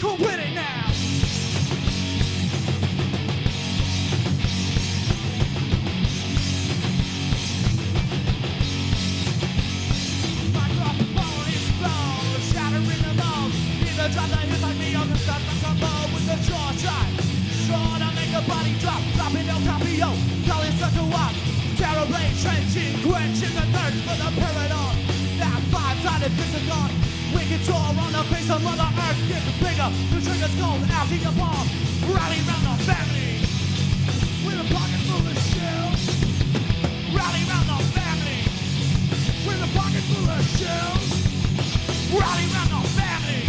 Come with it now. Microphone explodes, shattering the bones. Either drop the hits like me or the stuff like combo with the jaw shot. Sure to make the body drop, dropping El Capio, call it such a walk. Terribly trenching, quenching the thirst for the paradox. That five-sided pentagon, wicked jaw on the face of Mother Earth gets bigger. The trigger's cold, out in your palm, rally round the family. With a pocket full of shells, rally round the family with a pocket full of shells. Rally round the family.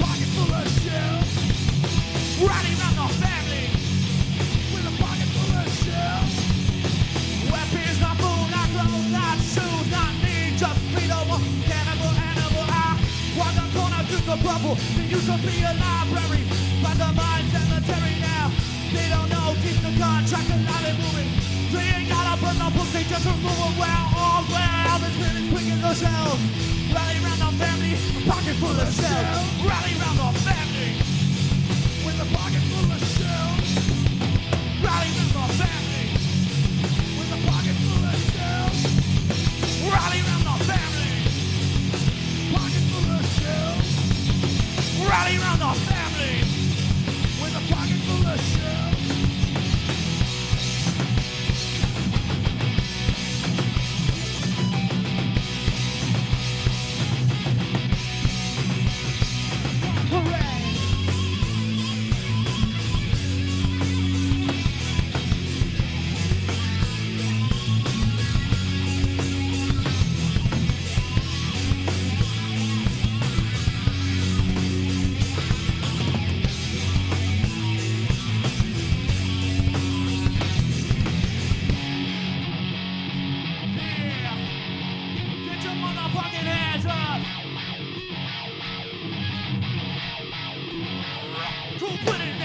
Pocket full of shells. Rally people that used to be a library. But the mind's cemetery now. They don't know, keep the contract and not moving. They ain't gotta burn the books, they just remove them well. All well, the spirit's quick as ourselves. Rally round the family, a pocket full of shells. Rally round the family, with a pocket full of shells. off. Who put it